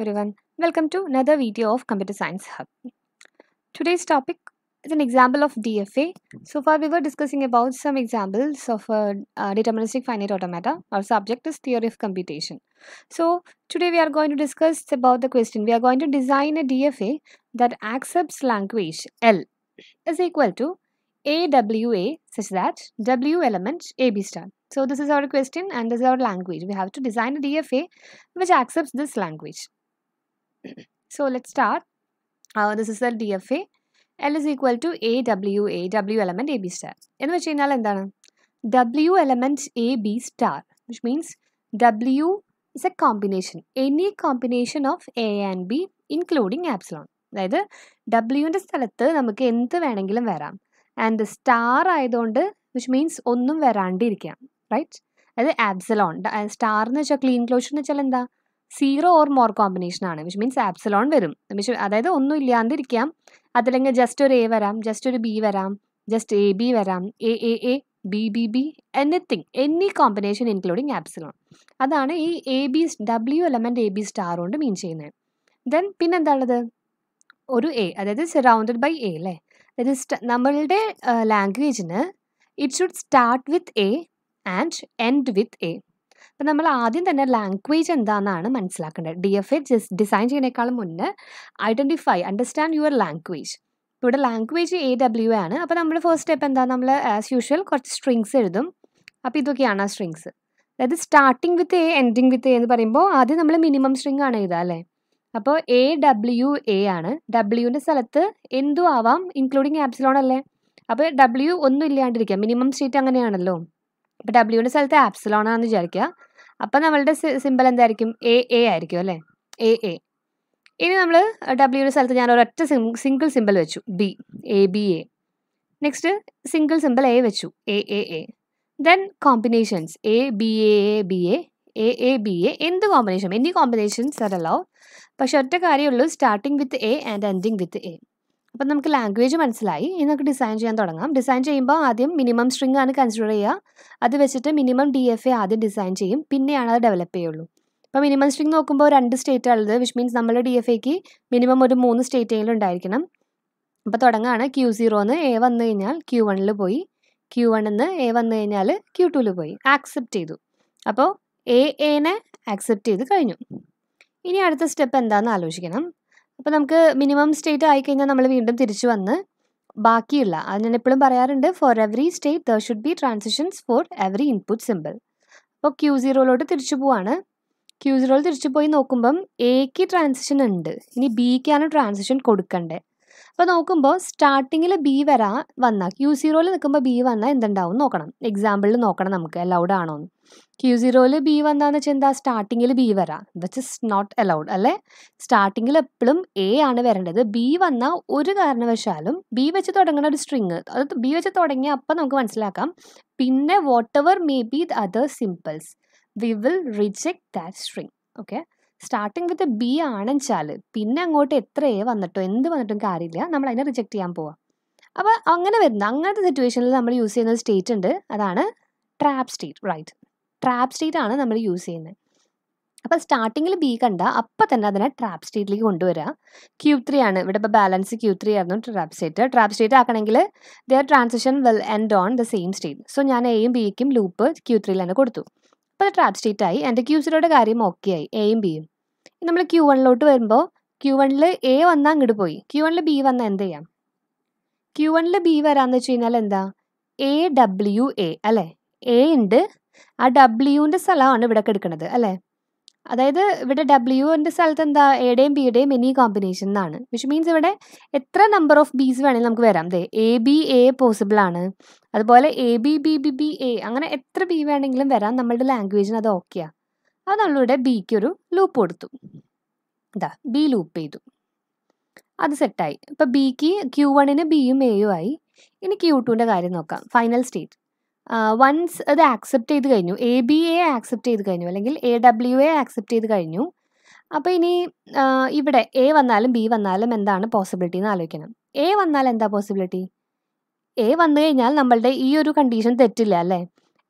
everyone. Welcome to another video of Computer Science Hub. Today's topic is an example of DFA. So far, we were discussing about some examples of uh, uh, deterministic finite automata. Our subject is theory of computation. So today we are going to discuss about the question. We are going to design a DFA that accepts language L is equal to AWA such that W element AB star. So this is our question and this is our language. We have to design a DFA which accepts this language. So let's start. Uh, this is the DFA. L is equal to AWA, W element AB star. എന്ന് വെച്ച് കഴിഞ്ഞാൽ എന്താണ് W element AB star which means W is a combination. Any combination of A and B including epsilon. അതായത് ഡബ്ല്യുവിന്റെ സ്ഥലത്ത് നമുക്ക് എന്ത് വേണമെങ്കിലും വരാം ആൻഡ് സ്റ്റാർ ആയതുകൊണ്ട് വിച്ച് മീൻസ് ഒന്നും വരാണ്ടിരിക്കാം റൈറ്റ് അതായത് ആബ്സലോൺ സ്റ്റാർ എന്ന് വെച്ചാൽ ക്ലീൻ ക്ലോഷർ എന്ന് വെച്ചാൽ എന്താ സീറോ ഓർ മോർ കോമ്പിനേഷൻ ആണ് വിച്ച് മീൻസ് ആപ്സലോൺ വരും. വിഷ് അതായത് ഒന്നും ഇല്ലാണ്ടിരിക്കാം. അതല്ലെങ്കിൽ ജസ്റ്റ് ഒരു എ വരാം ജസ്റ്റ് ഒരു ബി വരാം ജസ്റ്റ് എ ബി വരാം A A A B B B anything any combination including epsilon അതാണ് ഈ A B W element A B star കൊണ്ട് മീൻ ചെയ്യുന്നത് ദെൻ പിന്നെന്താണുള്ളത് ഒരു എ അതായത് സറൗണ്ടഡ് ബൈ എ അല്ലേ? അതായത് നമ്മളുടെ ലാംഗ്വേജിന് it should start with A and end with A അപ്പം നമ്മൾ ആദ്യം തന്നെ ലാംഗ്വേജ് എന്താണെന്നാണ് മനസ്സിലാക്കേണ്ടത്. ഡി എഫ് എ ഡിസൈൻ ചെയ്യുന്നേക്കാളും മുന്നേ ഐഡന്റിഫൈ അണ്ടർസ്റ്റാൻഡ് യുവർ ലാംഗ്വേജ് ഇവിടെ ലാംഗ്വേജ് എ ഡബ്ല്യു ആണ്. അപ്പോൾ നമ്മൾ ഫസ്റ്റ് സ്റ്റെപ്പ് എന്താ? നമ്മൾ ആസ് യൂഷ്വൽ കുറച്ച് സ്ട്രിങ്സ് എഴുതും. അപ്പോൾ ഇതൊക്കെയാണ് ആ സ്ട്രിങ്സ് അതായത് starting with A ending with A എന്ന് പറയുമ്പോൾ ആദ്യം നമ്മൾ മിനിമം സ്ട്രിങ് ആണ് എഴുതുക അല്ലേ? അപ്പോൾ എ ഡബ്ല്യു എ ആണ്. ഡബ്ല്യുവിന്റെ സ്ഥലത്ത് എന്തു ആവാം ഇൻക്ലൂഡിങ് ആപ്സിലോൺ അല്ലേ? അപ്പോൾ ഡബ്ല്യു ഒന്നും ഇല്ലാണ്ടിരിക്കുക. മിനിമം സ്റ്റേറ്റ് അങ്ങനെയാണല്ലോ. അപ്പോൾ ഡബ്ല്യുവിന്റെ സ്ഥലത്ത് ആപ്സിലോൺ ആണെന്ന് വിചാരിക്കുക. അപ്പോൾ നമ്മളുടെ സിമ്പിൾ എന്തായിരിക്കും? എ എ ആയിരിക്കും അല്ലേ? എ എ ഇനി നമ്മൾ ഡബ്ല്യൂടെ സ്ഥലത്ത് ഞാൻ ഒരൊറ്റ സിംഗിൾ സിമ്പിൾ വെച്ചു. B A B A next single symbol A വെച്ചു. A A A then combinations A B A A B A A A B A എന്ത് കോമ്പിനേഷൻ എനി കോമ്പിനേഷൻസ് ആർ പക്ഷെ ഒറ്റ കാര്യമുള്ളൂ starting with A and ending with A അപ്പം നമുക്ക് language മനസ്സിലായി. ഇനി നമുക്ക് ഡിസൈൻ ചെയ്യാൻ തുടങ്ങാം. ഡിസൈൻ ചെയ്യുമ്പോൾ ആദ്യം മിനിമം സ്ട്രിങ് ആണ് കൺസിഡർ ചെയ്യുക. അത് വെച്ചിട്ട് മിനിമം ഡി എഫ് എ ആദ്യം ഡിസൈൻ ചെയ്യും. പിന്നെയാണ് അത് ഡെവലപ്പ് ചെയ്യുള്ളൂ. അപ്പോൾ മിനിമം സ്ട്രിങ് നോക്കുമ്പോൾ രണ്ട് സ്റ്റേറ്റ് ഉള്ളത് വിച്ച് മീൻസ് നമ്മുടെ ഡി എഫ് എക്ക് മിനിമം ഒരു മൂന്ന് സ്റ്റേറ്റെങ്കിലും ഉണ്ടായിരിക്കണം. അപ്പോൾ തുടങ്ങുകയാണ് ക്യൂ സീറോന്ന് എ വന്നു കഴിഞ്ഞാൽ ക്യൂ വണ്ണിൽ പോയി. ക്യൂ വണ്ണിന്ന് എ വന്നു കഴിഞ്ഞാൽ ക്യൂ ടുവിൽ പോയി. ആക്സെപ്റ്റ് ചെയ്തു. അപ്പോൾ എ എനെ ആക്സെപ്റ്റ് ചെയ്ത് കഴിഞ്ഞു. ഇനി അടുത്ത സ്റ്റെപ്പ് എന്താണെന്ന് ആലോചിക്കണം. അപ്പോൾ നമുക്ക് മിനിമം സ്റ്റേറ്റ് ആയിക്കഴിഞ്ഞാൽ നമ്മൾ വീണ്ടും തിരിച്ചു വന്ന് ബാക്കിയുള്ള അത് ഞാൻ എപ്പോഴും പറയാറുണ്ട് for every state there should be transitions for every input symbol അപ്പോൾ ക്യൂ സീറോയിലോട്ട് തിരിച്ചു പോവാണ്. ക്യൂ സീറോയിൽ തിരിച്ചു പോയി നോക്കുമ്പം എക്ക് ട്രാൻസിഷൻ ഉണ്ട്. ഇനി ബിക്കാണ് ട്രാൻസിഷൻ കൊടുക്കണ്ടേ. അപ്പോൾ നോക്കുമ്പോൾ സ്റ്റാർട്ടിങ്ങിൽ ബി വരാ വന്ന. ക്യൂ സീറോയിൽ നിൽക്കുമ്പോൾ ബി വന്നാൽ എന്തുണ്ടാവും നോക്കണം. എക്സാമ്പിളിൽ നോക്കണം നമുക്ക്. അലൗഡ് ആണോ എന്ന്. ക്യൂ സീറോയിൽ ബി വന്നാന്ന് വെച്ചാൽ എന്താ? സ്റ്റാർട്ടിങ്ങിൽ ബി വരാ. വിച്ച് ഇസ് നോട്ട് അലൗഡ് അല്ലേ? സ്റ്റാർട്ടിങ്ങിൽ എപ്പോഴും എ ആണ് വരേണ്ടത്. ബി വന്നാൽ ഒരു കാരണവശാലും ബി വെച്ച് തുടങ്ങുന്ന ഒരു സ്ട്രിങ് അത് ബി വെച്ച് തുടങ്ങിയ അപ്പം നമുക്ക് മനസ്സിലാക്കാം. പിന്നെ whatever may be the other symbols we will reject that string okay starting with B ആണെന്നുവെച്ചാൽ പിന്നെ അങ്ങോട്ട് എത്രയേ വന്നിട്ടോ എന്ത് വന്നിട്ടും കാര്യമില്ല. നമ്മൾ അതിനെ റിജക്റ്റ് ചെയ്യാൻ പോവാം. അപ്പോൾ അങ്ങനെ വരുന്ന അങ്ങനത്തെ സിറ്റുവേഷനിൽ നമ്മൾ യൂസ് ചെയ്യുന്ന സ്റ്റേറ്റ് ഉണ്ട്. അതാണ് trap state right trap state ആണ് നമ്മൾ യൂസ് ചെയ്യുന്നത്. അപ്പോൾ സ്റ്റാർട്ടിങ്ങിൽ ബി കണ്ട അപ്പം തന്നെ അതിനെ ട്രാപ്പ് സ്റ്റേറ്റിലേക്ക് കൊണ്ടുവരിക ക്യൂ ത്രീ ആണ്. ഇവിടെ ഇപ്പോൾ ബാലൻസ് ക്യൂ ത്രീ ആയിരുന്നു trap state trap state ആക്കണമെങ്കിൽ there transition will end on the same state so ഞാൻ എയും ബിക്കും ലൂപ്പ് ക്യൂ ത്രീയിൽ തന്നെ കൊടുത്തു. അപ്പോൾ അത് ട്രാപ്പ് സ്റ്റേറ്റ് ആയി. എന്റെ ക്യൂ സീറോയുടെ കാര്യം ഓക്കെ ആയി. എയും ബിയും നമ്മൾ ക്യൂ വണ്ണിലോട്ട് വരുമ്പോൾ ക്യൂ വണ്ണിൽ എ വന്നാൽ അങ്ങോട്ട് പോയി. ക്യൂ വണ്ണിൽ ബി വന്നാൽ എന്ത് ചെയ്യാം? ക്യൂ വണ്ണിൽ ബി വരാമെന്ന് വെച്ച് കഴിഞ്ഞാൽ എന്താ? എ ഡബ്ല്യു എ അല്ലേ? എ ഉണ്ട് ആ ഡബ്ല്യുവിന്റെ സ്ഥലമാണ് ഇവിടെ എടുക്കുന്നത് അല്ലേ? അതായത് ഇവിടെ ഡബ്ല്യുവിന്റെ സ്ഥലത്ത് എന്താ? എയുടെയും ബിയുടെയും എനി കോമ്പിനേഷൻ എന്നാണ് വിച്ച് മീൻസ് ഇവിടെ എത്ര നമ്പർ ഓഫ് ബീസ് വേണമെങ്കിൽ നമുക്ക് വരാം. അതെ എ ബി എ പോസിബിൾ ആണ്. അതുപോലെ A B B B B A അങ്ങനെ എത്ര ബി വേണമെങ്കിലും വരാം. നമ്മളുടെ ലാംഗ്വേജിന് അത് ഓക്കെയാണ് അത് നമ്മളിവിടെ ബിക്ക് ഒരു ലൂപ്പ് കൊടുത്തു. ഇതാ ബി ലൂപ്പ് ചെയ്തു. അത് സെറ്റായി ഇപ്പം ബിക്ക് ക്യൂ വണ്ണിന് ബിയും എയും ആയി. ഇനി ക്യൂ ടുവിന്റെ കാര്യം നോക്കാം. ഫൈനൽ സ്റ്റേറ്റ് വൺസ് അത് ആക്സെപ്റ്റ് ചെയ്ത് കഴിഞ്ഞു. എ ബി എ ആക്സെപ്റ്റ് ചെയ്ത് കഴിഞ്ഞു. അല്ലെങ്കിൽ എ ഡബ്ല്യു എ ആക്സെപ്റ്റ് ചെയ്ത് കഴിഞ്ഞു. അപ്പോൾ ഇനി ഇവിടെ എ വന്നാലും ബി വന്നാലും എന്താണ് പോസിബിലിറ്റി എന്ന് ആലോചിക്കണം. എ വന്നാൽ എന്താ പോസിബിലിറ്റി എ വന്നു കഴിഞ്ഞാൽ നമ്മളുടെ ഈ ഒരു കണ്ടീഷൻ തെറ്റില്ല അല്ലേ?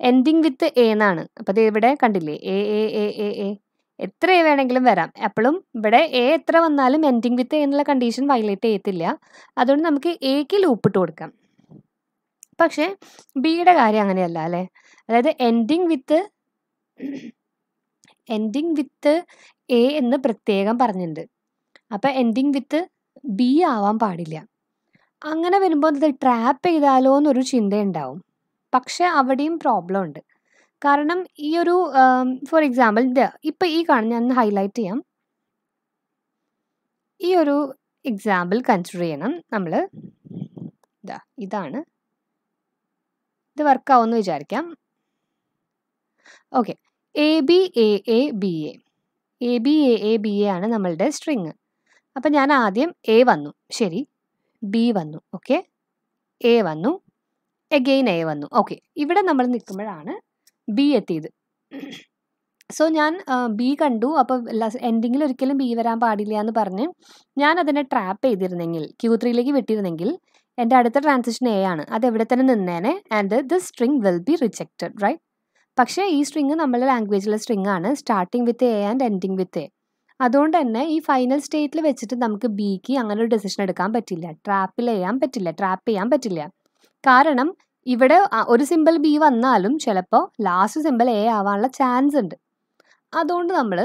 എൻഡിങ് വിത്ത് എ എന്നാണ്. അപ്പോൾ ഇത് ഇവിടെ കണ്ടില്ലേ? A A A A A എത്ര എ വേണമെങ്കിലും വരാം. അപ്പോഴും ഇവിടെ എ എത്ര വന്നാലും എൻഡിങ് വിത്ത് എ എന്നുള്ള കണ്ടീഷൻ വയലേറ്റ് ചെയ്യത്തില്ല. അതുകൊണ്ട് നമുക്ക് എക്ക് ലൂപ്പ് ഇട്ട് കൊടുക്കാം. പക്ഷേ ബിയുടെ കാര്യം അങ്ങനെയല്ല അല്ലേ? അതായത് ending with ending with A എന്ന് പ്രത്യേകം പറഞ്ഞിട്ടുണ്ട്. അപ്പം എൻഡിങ് വിത്ത് ബി ആവാൻ പാടില്ല. അങ്ങനെ വരുമ്പോൾ ഇത് ട്രാപ്പ് ചെയ്താലോ എന്നൊരു ചിന്തയുണ്ടാവും. പക്ഷെ അവിടെയും പ്രോബ്ലം ഉണ്ട്. കാരണം ഈ ഒരു ഫോർ എക്സാമ്പിൾ ഇപ്പം ഈ കാണുന്ന ഞാൻ ഹൈലൈറ്റ് ചെയ്യാം. ഈ ഒരു എക്സാമ്പിൾ കൺസിഡർ ചെയ്യണം നമ്മൾ ഇതാ ഇതാണ്. ഇത് വർക്കാവുമെന്ന് വിചാരിക്കാം. Okay A B A A B A A B A A B A ആണ് നമ്മളുടെ സ്ട്രിങ് അപ്പം ഞാൻ ആദ്യം എ വന്നു. ശരി. ബി വന്നു. ഓക്കെ എ വന്നു. എഗെയിൻ എ വന്നു. ഓക്കെ ഇവിടെ നമ്മൾ നിൽക്കുമ്പോഴാണ് ബി എത്തിയത്. സോ ഞാൻ ബി കണ്ടു. അപ്പോൾ എൻഡിങ്ങിൽ ഒരിക്കലും ബി വരാൻ പാടില്ല എന്ന് പറഞ്ഞ് ഞാൻ അതിനെ ട്രാപ്പ് ചെയ്തിരുന്നെങ്കിൽ ക്യൂ ത്രീയിലേക്ക് വിട്ടിരുന്നെങ്കിൽ എന്റെ അടുത്ത ട്രാൻസിഷൻ എ ആണ്. അത് എവിടെ തന്നെ നിന്നേനെ? And this string will be rejected right പക്ഷേ ഈ സ്ട്രിങ് നമ്മുടെ ലാംഗ്വേജിലെ സ്ട്രിങ് ആണ്. Starting with A and ending with A അതുകൊണ്ട് തന്നെ ഈ ഫൈനൽ സ്റ്റേറ്റിൽ വെച്ചിട്ട് നമുക്ക് ബിക്ക് അങ്ങനെ ഒരു ഡെസിഷൻ എടുക്കാൻ പറ്റില്ല. ട്രാപ്പിൽ ചെയ്യാൻ പറ്റില്ല. ട്രാപ്പ് ചെയ്യാൻ പറ്റില്ല. കാരണം ഇവിടെ ഒരു സിമ്പിൾ ബി വന്നാലും ചിലപ്പോൾ ലാസ്റ്റ് സിമ്പിൾ എ ആവാനുള്ള ചാൻസ് ഉണ്ട്. അതുകൊണ്ട് നമ്മൾ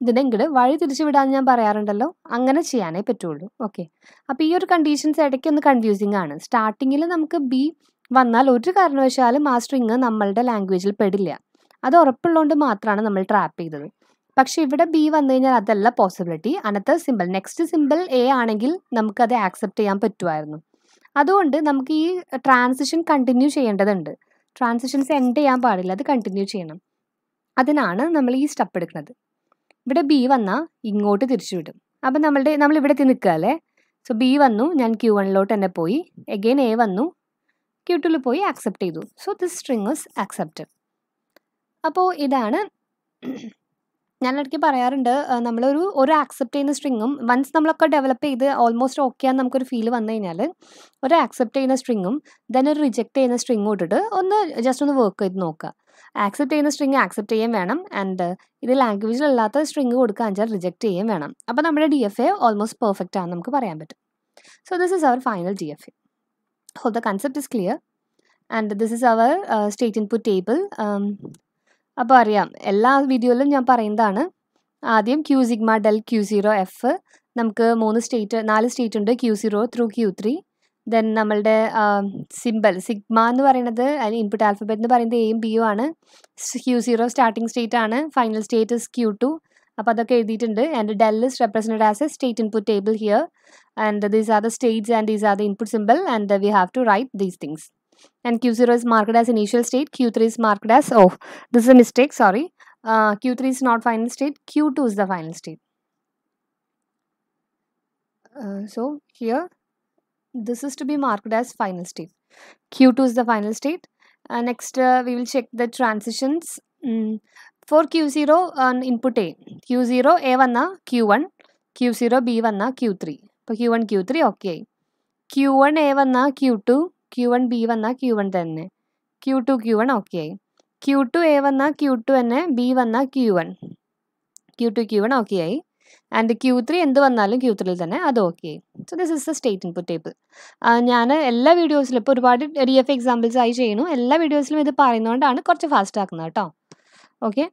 ഇതിനെങ്കിലും വഴി തിരിച്ചു വിടാൻ ഞാൻ പറയാറുണ്ടല്ലോ. അങ്ങനെ ചെയ്യാനേ പറ്റുള്ളൂ. ഓക്കെ അപ്പോൾ ഈ ഒരു കണ്ടീഷൻസ് ഇടയ്ക്ക് ഒന്ന് കൺഫ്യൂസിങ് ആണ്. സ്റ്റാർട്ടിങ്ങിൽ നമുക്ക് ബി വന്നാൽ ഒരു കാരണവശാലും ആ സ്ട്രിങ് നമ്മളുടെ ലാംഗ്വേജിൽ പെടില്ല. അത് ഉറപ്പുള്ളതുകൊണ്ട് മാത്രമാണ് നമ്മൾ ട്രാപ്പ് ചെയ്തത്. പക്ഷെ ഇവിടെ ബി വന്നു കഴിഞ്ഞാൽ അതല്ല പോസിബിലിറ്റി അനത്തെ സിമ്പിൾ നെക്സ്റ്റ് സിമ്പിൾ എ ആണെങ്കിൽ നമുക്കത് ആക്സെപ്റ്റ് ചെയ്യാൻ പറ്റുമായിരുന്നു. അതുകൊണ്ട് നമുക്ക് ഈ ട്രാൻസിഷൻ കണ്ടിന്യൂ ചെയ്യേണ്ടതുണ്ട്. ട്രാൻസിഷൻസ് എൻഡ് ചെയ്യാൻ പാടില്ല അത് കണ്ടിന്യൂ ചെയ്യണം. അതിനാണ് നമ്മൾ ഈ സ്റ്റെപ്പ് എടുക്കുന്നത്. ഇവിടെ ബി വന്നാൽ ഇങ്ങോട്ട് തിരിച്ചു വിടും. അപ്പം നമ്മളുടെ നമ്മൾ ഇവിടെ നിൽക്കുക അല്ലേ? സോ ബി വന്നു ഞാൻ ക്യൂ വണ്ണിലോട്ട് തന്നെ പോയി. എഗെയിൻ എ വന്നു ക്യൂ ടുവിൽ പോയി ആക്സെപ്റ്റ് ചെയ്തു. So this string is accepted അപ്പോൾ ഇതാണ് ഞാൻ ഇടയ്ക്ക് പറയാറുണ്ട് നമ്മളൊരു ഒരു ആക്സെപ്റ്റ് ചെയ്യുന്ന സ്ട്രിങ്ങും വൺസ് നമ്മളൊക്കെ ഡെവലപ്പ് ചെയ്ത് ഓൾമോസ്റ്റ് ഓക്കെ ആണെന്ന് നമുക്കൊരു ഫീൽ വന്നു കഴിഞ്ഞാൽ ഒരു ആക്സെപ്റ്റ് ചെയ്യുന്ന സ്ട്രിങ്ങും ദെൻ ഒരു റിജക്റ്റ് ചെയ്യുന്ന സ്ട്രിങ്ങും ഇട്ടിട്ട് ഒന്ന് ജസ്റ്റ് ഒന്ന് വർക്ക് ചെയ്ത് നോക്കുക. ആക്സെപ്റ്റ് ചെയ്യുന്ന സ്ട്രിങ് ആക്സെപ്റ്റ് ചെയ്യാൻ വേണം ആൻഡ് ഇത് ലാംഗ്വേജിലല്ലാത്ത സ്ട്രിങ് കൊടുക്കുക വെച്ചാൽ റിജക്റ്റ് ചെയ്യാൻ വേണം. അപ്പോൾ നമ്മുടെ D F A almost perfect ആണെന്ന് നമുക്ക് പറയാൻ പറ്റും. So this is our final D F A hope the concept is clear and this is our state input table അപ്പോൾ അറിയാം. എല്ലാ വീഡിയോയിലും ഞാൻ പറയുന്നതാണ്. ആദ്യം Q sigma del Q zero F നമുക്ക് മൂന്ന് സ്റ്റേറ്റ് നാല് സ്റ്റേറ്റ് ഉണ്ട്. Q zero through Q three then നമ്മളുടെ സിമ്പിൾ സിഗ്മ എന്ന് പറയുന്നത് അതിന് ഇൻപുട്ട് ആൽഫബറ്റ് എന്ന് പറയുന്നത് എയും ബിയും ആണ്. ക്യൂ സീറോ സ്റ്റാർട്ടിംഗ് സ്റ്റേറ്റ് ആണ്. Final state is Q two അപ്പോൾ അതൊക്കെ എഴുതിയിട്ടുണ്ട്. And del is represented as a state input table here and these are the states and these are the input symbol and we have to write these things and Q0 is marked as initial state, Q3 is marked as off. This is a mistake, sorry. Uh, Q3 is not final state, Q2 is the final state. Uh, so here this is to be marked as final state. Q2 is the final state. Uh, next uh, we will check the transitions. Mm. For Q0 on input A, Q0 A1 Q1, Q0 B1 Q3. For Q1 Q3 okay. Q1 A1 Q2 Q one B വന്നാൽ Q one തന്നെ. Q two Q one okay ആയി. Q two A വന്നാൽ Q two തന്നെ B വന്നാൽ Q one Q two Q one okay ആയി. And Q three എന്ത് വന്നാലും Q ത്രീയിൽ തന്നെ അത് ഓക്കെ ആയി. So this is the state input table ഞാൻ എല്ലാ വീഡിയോസിലും ഇപ്പോൾ ഒരുപാട് ഡി എഫ് എക്സാമ്പിൾസ് ആയി ചെയ്യണു എല്ലാ വീഡിയോസിലും ഇത് പറയുന്നതുകൊണ്ടാണ് കുറച്ച് ഫാസ്റ്റ് ആക്കുന്നത് കേട്ടോ okay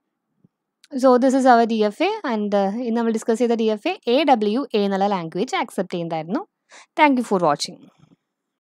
so this is our D F A and ഇന്ന് നമ്മൾ ഡിസ്കസ് ചെയ്ത D F A A W A എന്നുള്ള language accept ചെയ്യുന്നതായിരുന്നു. Thank you for watching